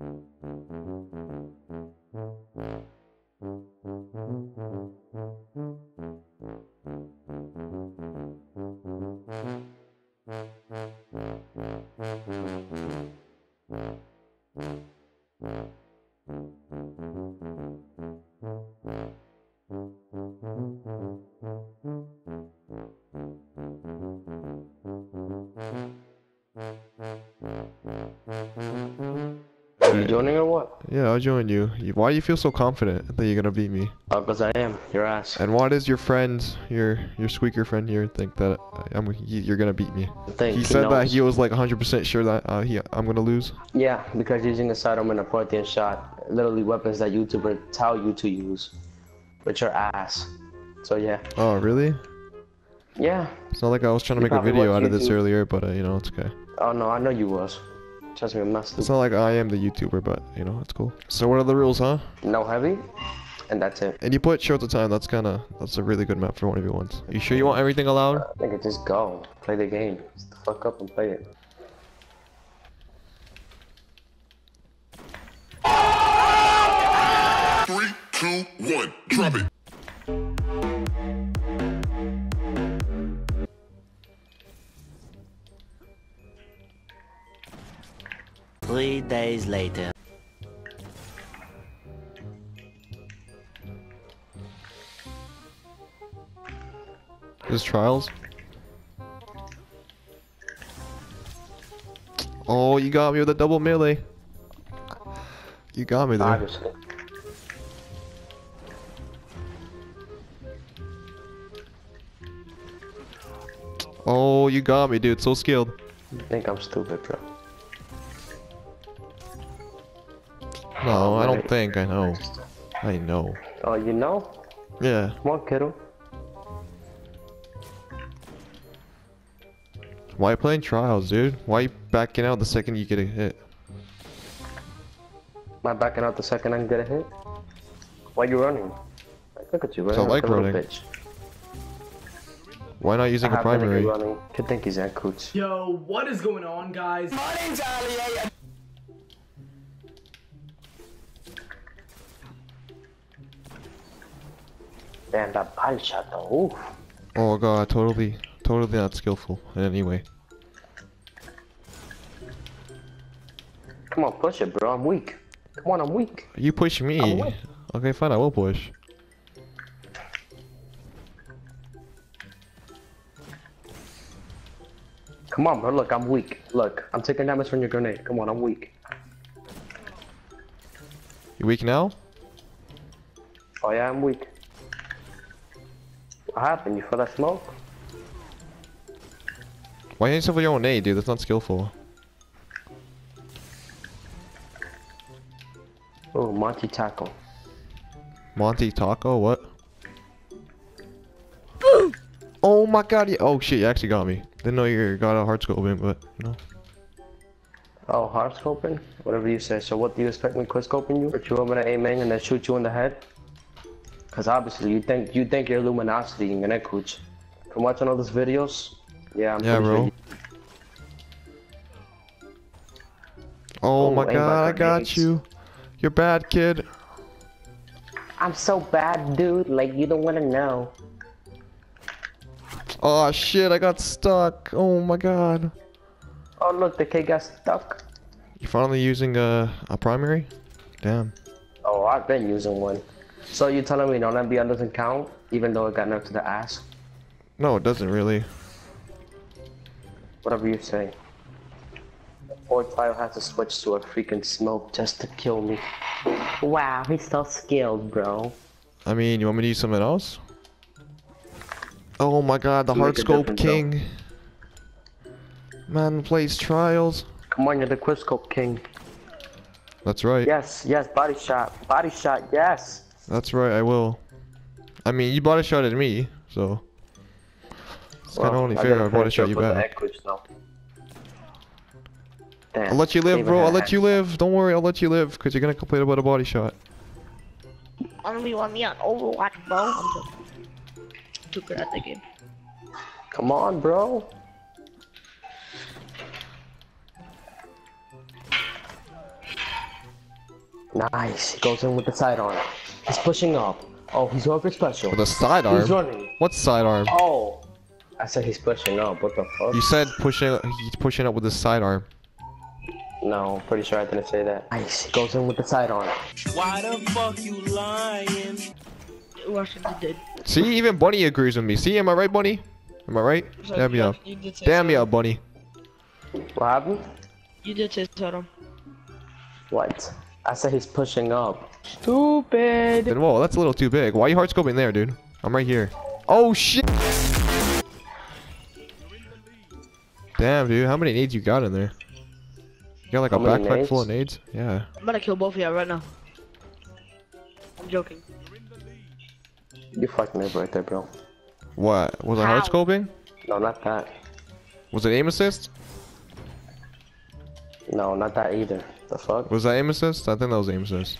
Mm-hmm. Are you joining or what? Yeah, I'll join you. Why do you feel so confident that you're gonna beat me? Oh, because I am. Your ass. And why does your friend, your your squeaker friend here, think that I'm you're gonna beat me? Think He said that he was like 100% sure that uh, he I'm gonna lose. Yeah, because using a sidearm and a Parthian shot, literally weapons that YouTubers tell you to use, with your ass. So yeah. Oh, really? Yeah. It's not like I was trying to You make a video out of this earlier, but uh, you know, it's okay. Oh no, I know you was. Trust me, I'm not It's not like I am the YouTuber, but you know, it's cool. So what are the rules, huh? No heavy, and that's it. And you put short the time. That's kind of that's a really good map for one of your ones. You sure you want everything allowed? I think it just go. Play the game. Just fuck up and play it. Days later. Is trials? Oh, you got me with a double melee. You got me there. Obviously. Oh, you got me, dude. So skilled. I think I'm stupid, bro. No, I don't think I know. I know. Oh, you know? Yeah. Come on, kiddo. Why playing trials, dude? Why you backing out the second you get a hit? Am I backing out the second I can get a hit? Why you running? Look at you, running I like like a running. bitch. Why not using I a happen to be primary? running. Could think he's at Coots. Yo, what is going on, guys? Damn, that body shot though. Oof. Oh god, totally, totally not skillful in any way. Come on, push it, bro. I'm weak. Come on, I'm weak. You push me. Okay, fine, I will push. Come on, bro. Look, I'm weak. Look, I'm taking damage from your grenade. Come on, I'm weak. You weak now? Oh yeah, I'm weak. What happened? You feel that smoke? Why ain't you with your own nade, dude? That's not skillful. Oh, Monty Taco. Monty Taco, what? oh my god, you- oh shit, you actually got me. Didn't know you got a hard scope in, but, you know. Oh, hard scoping? Whatever you say. So what do you expect me quick scoping you? Put you over to aiming and then shoot you in the head? Cause obviously you think you think you're luminosity in that cooch. From watching all those videos, yeah, I'm Yeah, bro. sure you- Oh, Oh, my god, I got you. You're bad, kid. I'm so bad, dude. Like you don't wanna know. Oh shit, I got stuck. Oh my god. Oh look, the kid got stuck. You finally using a, a primary? Damn. Oh, I've been using one. So you're telling me no NBL doesn't count, even though it got nerfed to the ass? No, it doesn't really. Whatever you say. Or Tile has to switch to a freaking smoke just to kill me. Wow, he's so skilled, bro. I mean, you want me to use something else? Oh my god, the Make hard scope difference, though. king. Man plays trials. Come on, you're the Quickscope king. That's right. Yes, yes, body shot. Body shot, yes. That's right, I will. I mean, you bought a shot at me, so. It's kind of only fair gotta I body finish shot up you back. egg quiz, I'll let you live, bro. I'll let you live. Don't worry, I'll let you live, because you're gonna complain about a body shot. Only want me on Overwatch, bro. I'm just too good at the game. Come on, bro. Nice. He goes in with the sidearm. He's pushing up. Oh, he's going for special. With a sidearm? He's running. What sidearm? Oh. I said he's pushing up. What the fuck? You said pushing he's pushing up with his sidearm. No, pretty sure I didn't say that. Nice. He goes in with the sidearm. Why the fuck you lying? Washington did. See, even Bunny agrees with me. See, am I right, Bunny? Am I right? So, Damn me yeah, up. You Damn me so. up, Bunny. What happened? You did say so. What? I said he's pushing up. Stupid. Then whoa, that's a little too big. Why are you hard scoping there, dude? I'm right here. Oh shit! Damn, dude, how many nades you got in there? You got like a How many backpack full of nades? Yeah. I'm gonna kill both of you right now. I'm joking. You fucked me up right there, bro. What? Was it hard scoping? No, not that. Was it aim assist? No, not that either. The fuck? Was that aim assist? I think that was aim assist.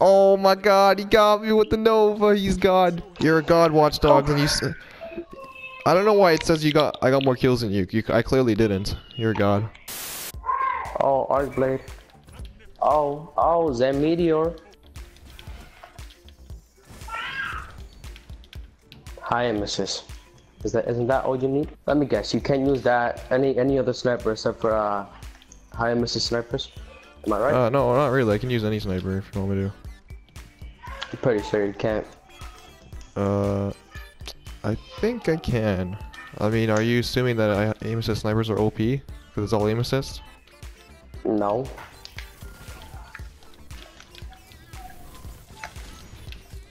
Oh my god, he got me with the Nova. He's God. You're a God, Watchdogs, and you. I don't know why it says you got. I got more kills than you. you. I clearly didn't. You're a God. Oh, Arc Blade. Oh, oh, Zen Meteor. High aim assist. Is that isn't that all you need? Let me guess. You can't use that any any other sniper except for uh high aim assist snipers. Am I right? Uh, no, not really. I can use any sniper if you want me to. I'm pretty sure you can't. Uh, I think I can. I mean, are you assuming that I, aim assist snipers are OP? Because it's all aim assist? No.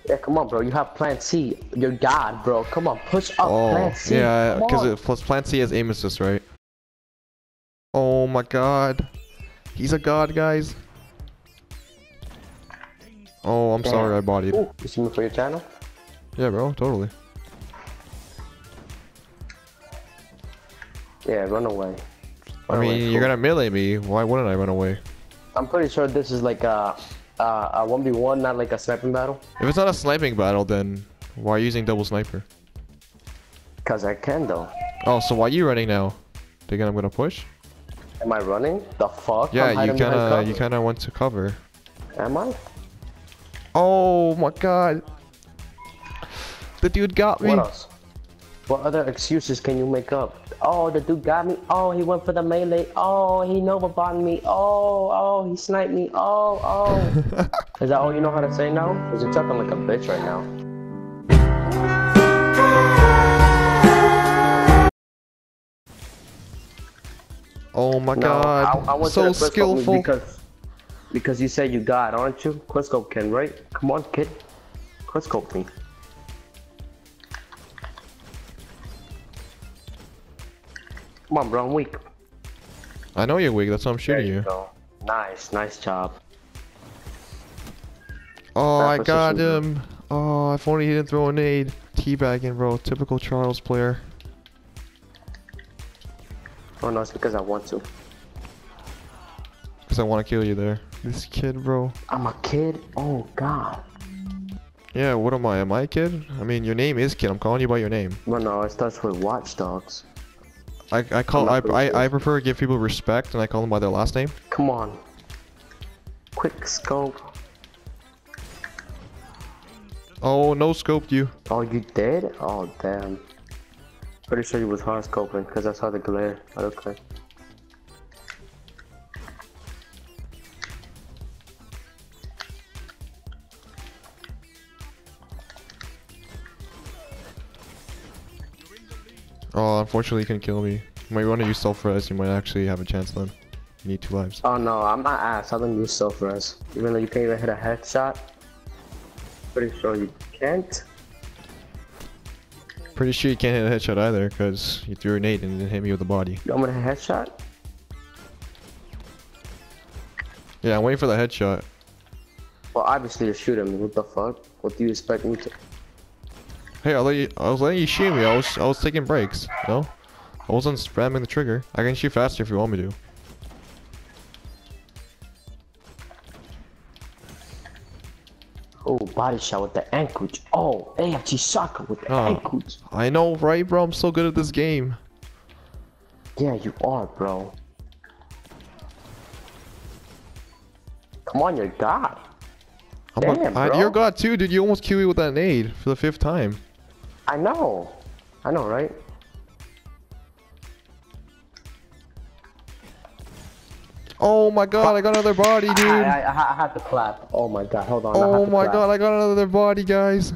Yeah, come on, bro. You have Plan C. You're God, bro. Come on, push up Oh, Plan C. yeah, because on. it plus Plan C has aim assist, right? Oh my god. He's a god, guys. Oh, I'm Damn. sorry I bodied. Ooh, you see me for your channel? Yeah, bro, totally. Yeah, run away. I Run away, mean, you're gonna melee me. Why wouldn't I run away? I'm pretty sure this is like a, a, a 1v1, not like a sniping battle. If it's not a sniping battle, then why are you using double sniper? Cause I can though. Oh, so why are you running now? Thinking I'm gonna push? Am I running? The fuck? Yeah, you kinda, you kinda went to cover. Am I? Oh my god. The dude got me. What else? What other excuses can you make up? Oh, the dude got me. Oh, he went for the melee. Oh, he Nova bombed me. Oh, oh, he sniped me. Oh, oh. is that all you know how to say now? Cause you're talking like a bitch right now. Oh my No, god. I, I so skillful. because because you said you got, aren't you? Quickscope can, right? Come on, kid. Quickscope me. Come on, bro. I'm weak. I know you're weak, that's why I'm There shooting you you. go. Nice, nice job. Oh, That I got him. Oh, if only he didn't throw a nade. Teabagging, bro. Typical Charles player. Oh no, it's because I want to. Because I want to kill you there. This kid, bro. I'm a kid. Oh god. Yeah, what am I? Am I a kid? I mean, your name is kid. I'm calling you by your name. Well, no, it starts with watchdogs. I, I call I, I. I prefer to give people respect and I call them by their last name. Come on. Quick scope. Oh, no scoped you. Oh, you did? Oh, damn. Pretty sure you was hard scoping because I saw the glare. But okay. Oh, unfortunately, you couldn't kill me. You might want to use self-res. You might actually have a chance then. You need two lives. Oh no, I'm not ass. I don't use self res. Even though you can't even hit a headshot. Pretty sure you can't. Pretty sure you can't hit a headshot either because you threw a nade and it hit me with the body. You want a headshot? Yeah, I'm waiting for the headshot. Well, obviously you're shooting me. What the fuck? What do you expect me to? Hey, I let you. I was letting you shoot me. I was. I was taking breaks. No, I wasn't spamming the trigger. I can shoot faster if you want me to. Oh, body shot with the ankles. Oh, AFG soccer with the ah, ankles. I know, right, bro? I'm so good at this game. Yeah, you are, bro. Come on, you're God. Damn, I- bro. you're God too, dude. You almost killed me with that nade for the fifth time. I know. I know, right? Oh my god, I got another body, dude. I, I, I, I have to clap. Oh my god, hold on. Oh have my clap. god, I got another body, guys.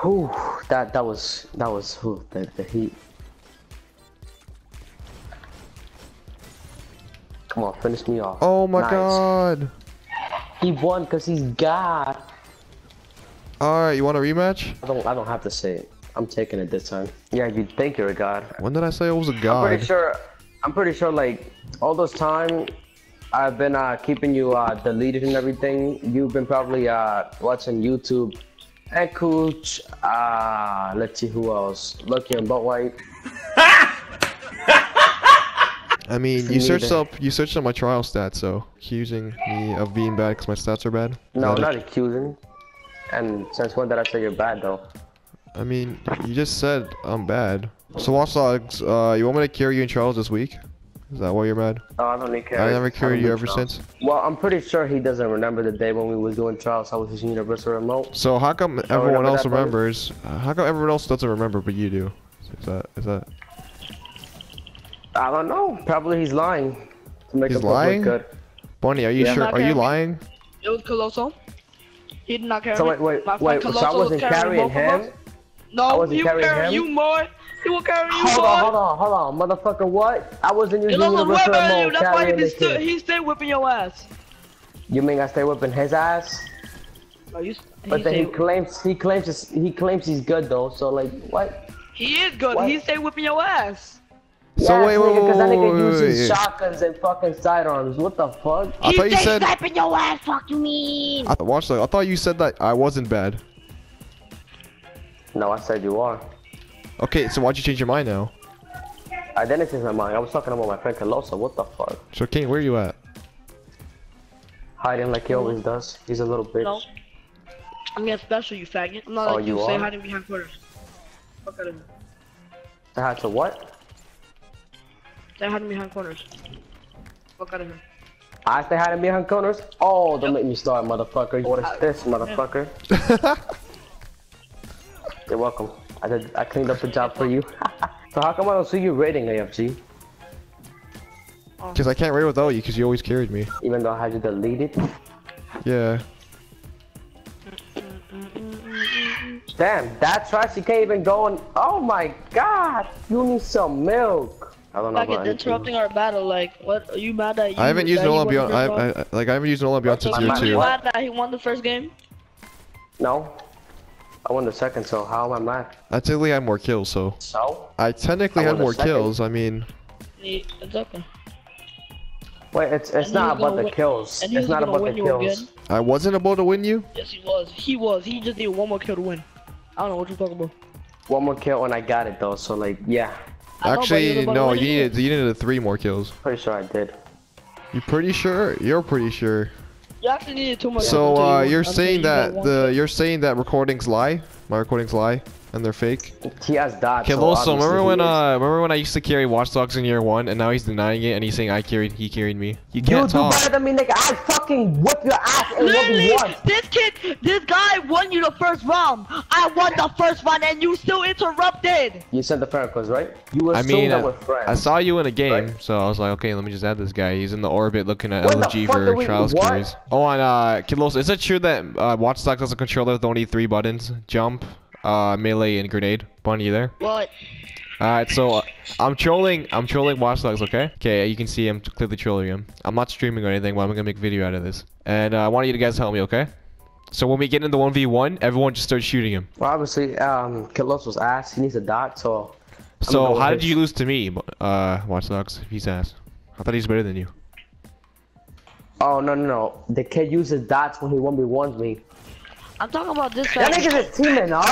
Whew, that that was that was whew, the the heat. Come on, finish me off. Oh my Nice. god. He won because he's God. Alright, you want a rematch? I don't I don't have to say it. I'm taking it this time. Yeah, you think you're a god. When did I say I was a I'm god? pretty sure. I'm pretty sure. Like all those time, I've been uh, keeping you uh, deleted and everything. You've been probably uh, watching YouTube. And Cooch. Uh, let's see who else. Lucky and Butt White. I mean, you searched up you searched up my trial stats, so accusing me of being bad because my stats are bad. No, it? not accusing. And since when did I say you're bad though? I mean, you just said I'm bad. So Watch Dogs, uh, you want me to carry you in trials this week? Is that why you're mad? Oh, I don't need care. I never carried you ever since. Well, I'm pretty sure he doesn't remember the day when we was doing trials. I was using Universal Remote. So how come everyone remember else remembers? Uh, how come everyone else doesn't remember but you do? Is that is that? I don't know. Probably he's lying. To make He's lying? Good. Bunny, are you Yeah. sure? Are you lying? It was Coloso. He did not carry So wait, wait, My friend wait. So I wasn't was carrying both of him. I No, wasn't he was carrying carrying him? you more. He was carrying you Hold more. on, hold on, hold on, motherfucker. What? I wasn't using Coloso way Universal better you. Remote That's why he carrying been this stu- kid. he stay whipping your ass. You mean I stay whipping his ass? No, you, But he, then he claims he claims he's- he claims he's good though. So like what? he is good. What? He stay whipping your ass. So wait, wait, wait, Because that wait, nigga wait, uses wait. shotguns and fucking sidearms. What the fuck? I he thought you stay said. sniping your ass. Fuck you mean? I, watch that. I thought you said that I wasn't bad. No, I said you are. Okay, so why'd you change your mind now? I didn't change my mind. I was talking about my friend Calosa. What the fuck? So King, where are you at? Hiding like he always does. He's a little bitch. No. I'm getting special, you faggot. I'm not Oh, like you, you stay are? hiding behind quarters. Fuck out of here. I had to what? Stay hiding behind corners. Fuck out of here. I stay hiding behind corners. Oh, don't make me start, motherfucker. What is uh, this, motherfucker? You're welcome. I did. I cleaned up the job for you. so how come I don't see you raiding AFG? Because oh. I can't raid without you, because you always carried me. Even though I had you deleted? Yeah. Damn, that trash you can't even go and. Oh my god! You need some milk. I don't know Fuck about it, interrupting our battle. Like, what? Are you mad that you? I haven't used that an Olympion. I. I, like I haven't used an Olympion since I'm year not- Are you two. Mad that he won the first game? No. I won the second, so how am I mad? I technically had more kills, so So? I technically I had more second. kills. I mean, It's okay. Wait, it's it's not about the win- kills. It's not about the kills. again. I wasn't about to win you. Yes, he was. He was. He just needed one more kill to win. I don't know what you're talking about. One more kill and I got it though. So like, yeah, I know, you're Actually, no. win You needed you needed three more kills. pretty sure I did. You pretty sure? You're pretty sure. You actually needed two more. So uh, you're saying that the you're saying that recordings lie? My recordings lie and they're fake. He has dots. Okay, so also remember obviously when uh remember when I used to carry Watch Dogs in year one and now he's denying it and he's saying I carried he carried me. You You can't do talk. better than me, nigga. I fucking whip your ass in Literally, v one. this kid, this guy won you the first round. I won the first round, and you still interrupted. You sent the friend right? You I mean, that we're friends. I saw you in a game, Right. so I was like, okay, let me just add this guy. He's in the orbit looking at What LG for are we- trials what? carries. Oh, and uh, Kilos, is it true that uh, Watch Dogs has a controller with only three buttons? Jump, uh, melee, and grenade. Bunny, you there? What? Alright, so uh, I'm trolling. I'm trolling Watch Dogs. Okay. Okay, you can see I'm clearly trolling him. I'm not streaming or anything, but I'm gonna make a video out of this. And uh, I want you to guys help me, okay? So when we get into the one v one, everyone just starts shooting him. Well, obviously, um, Kilos was ass. He needs a dot, so. I'm So how did you lose to me, uh, Watch Dogs? If he's ass. I thought he's better than you. Oh no no no! The kid uses dots when he one v ones me. I'm talking about this That guy. nigga's just teaming up.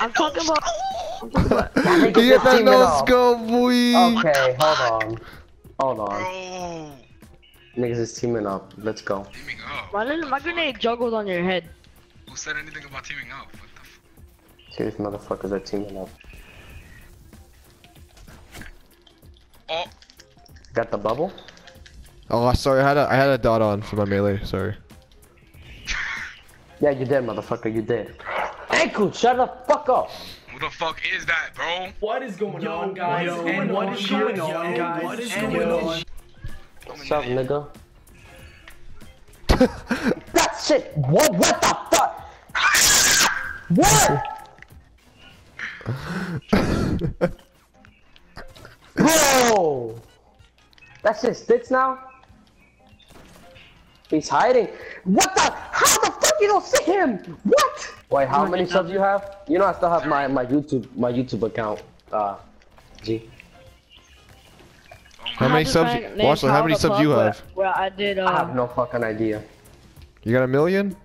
I'm talking about. I'm talking about. That You get that no scope, boy. Okay, hold on. Hold on. Bro, Niggas is teaming up. Let's go. teaming up. My, little- my grenade juggles on your head. Who said anything about teaming up? What the f- See these motherfuckers are teaming up. Oh, Got the bubble? Oh, sorry. I had a I had a dot on for my melee. Sorry. Yeah, you did, motherfucker. You did. Ankle, shut the fuck up. Who the fuck is that, bro? What is going on, guys? yo, and what what is is going going on, on, guys? What is And going yo. on? What's up, nigga? that shit. What? What the fuck? What? Bro, that shit sticks now. He's hiding. What the? How the fuck you don't see him? What? Wait, how many subs you have? You know I still have my my YouTube my YouTube account. Uh, G. How many subs? Watch how many subs you have? Well, I did, I have uh, no fucking idea. You got a million?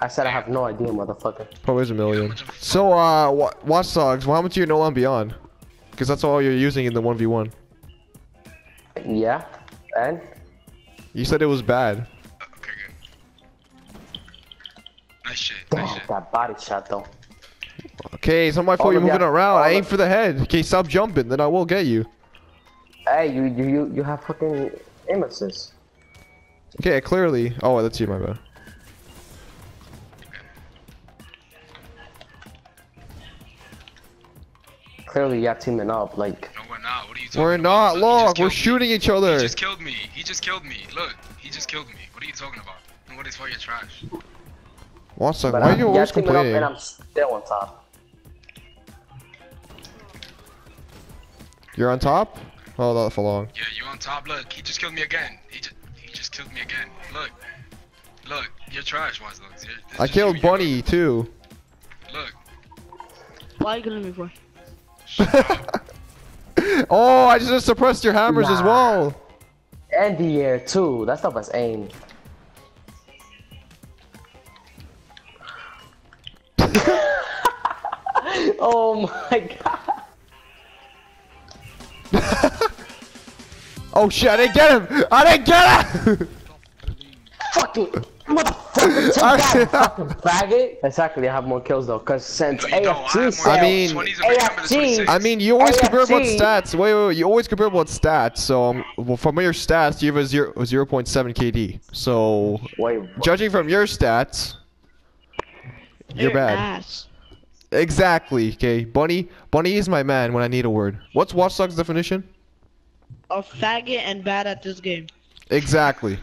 I said I have no idea, motherfucker. Probably is a million. So, uh, wa- Watch Dogs, well, how much you know on Beyond? Because that's all you're using in the 1v1. Yeah, and You said it was bad. Okay, good. Nice shit. Nice damn shit. that body shot though. Okay, it's not my fault you're moving around. I aim for the head. Okay, stop jumping, then I will get you. Hey, you you you, you have fucking aim assist. Okay, clearly. Oh, that's you, my bad. Clearly, y'all teaming up. Like, No, we're not. What talking We're about? not, Look, he just look, we're killed me. shooting each other. He just killed me. He just killed me. Look, he just killed me. What are you talking about? And what is for your trash? Watch Dogs, but why are I'm- you y'all always up complaining? and I'm still on top. You're on top? Oh, not for long. Yeah, you're on top. Look, he just killed me again. He just he just killed me again. Look, look, you're trash, Wise Looks. I killed you, you Bunny, too. Look, why are you killing me for? Oh, I just suppressed your hammers as well. And the air too. That stuff was aim. oh my god. Oh shit, I didn't get him! I didn't get him! Fucking motherfucker, take that fucking faggot. Exactly, I have more kills though, cause since No, you don't. I AFG have more said, I mean- 20s every time in the AFG 26. I mean, you always compare about stats. Wait, wait, wait, you always compare about stats. So, um, well, from your stats, you have a zero, 0.7 KD. So, wait, judging from your stats, you're bad. Ass. Exactly. Okay, Bunny. Bunny is my man when I need a word. What's Watch Dogs definition? A faggot and bad at this game. Exactly.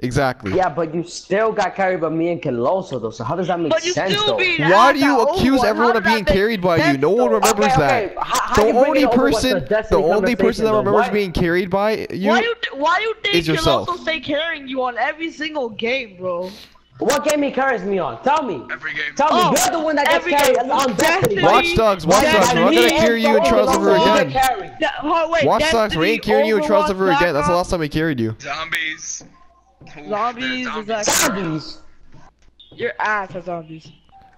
Exactly. yeah, but you still got carried by me and Keloso though. So how does that make But sense though? Why do you accuse everyone of being carried by you? No one remembers Okay, that. how- how the only it over with person, the the, only person that though? remembers Why- being carried by you, Why you why you think is you'll yourself. also stay carrying you on every single game, bro? What game he carries me on? Tell me. Every game. Tell me, Oh, you're the one that gets every carried game. on Destiny. Destiny. Watch Dogs, Watch Yeah, Dogs. We're not gonna carry you in Keloso Trials of Her get again. carried. Yeah, wait, Watch Dogs, we ain't carrying you in Trials of again. That's the last time we carried you. Zombies. Ooh, Zombies, there's exactly. Zombies. Your ass has zombies.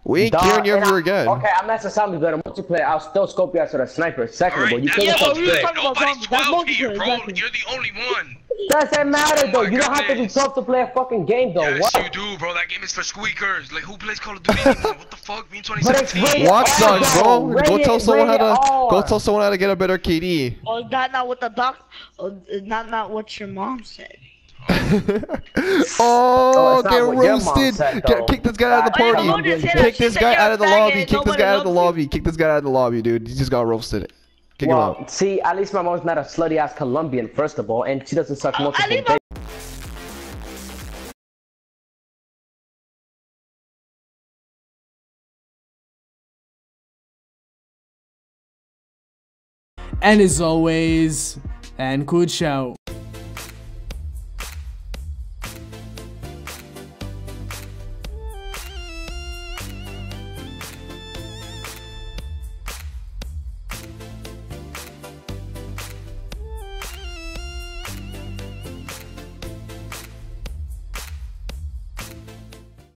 We ain't Dog, carrying you and ever I- again. Okay, I'm not a zombie, but I'm multiplayer. I'll still scope you out with a sniper. Second, Alright, but you that's can't Yeah, touch but we were me. talking about Nobody's zombies. That's 12 here, multiplayer, bro. exactly. You're the only one. Doesn't matter though. Oh my you don't have to be goodness. 12 to play a fucking game though. Yes, what? you do, bro. That game is for squeakers. Like, who plays Call of Duty anymore? What the fuck? Me in But it's 2017. Watch R, Dogs, though. bro. Go tell someone how rated to go tell someone how to get a better KD. Oh, that not what the doc. Oh, not not what your mom said. Oh, oh, it's get what your mom roasted. said, Get, though. kick this guy out of the Oh, party. Logan Kick this guy out of the lobby. Kick this guy out of the lobby. Kick this guy out of the lobby, dude. He just got roasted. Kick him out. see, at least my mom's not a slutty ass Colombian, first of all, and she doesn't suck Oh, multiple at dicks. And as always, and good shout.